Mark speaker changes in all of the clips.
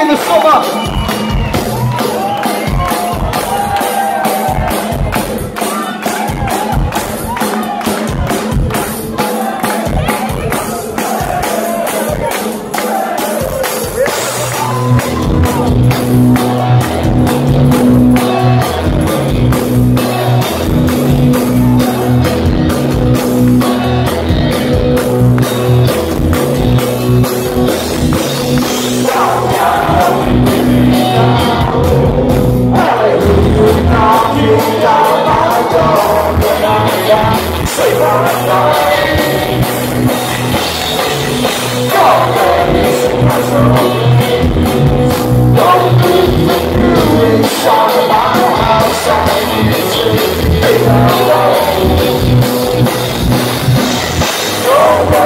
Speaker 1: in the summer.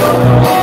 Speaker 2: the